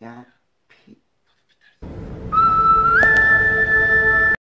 Yeah.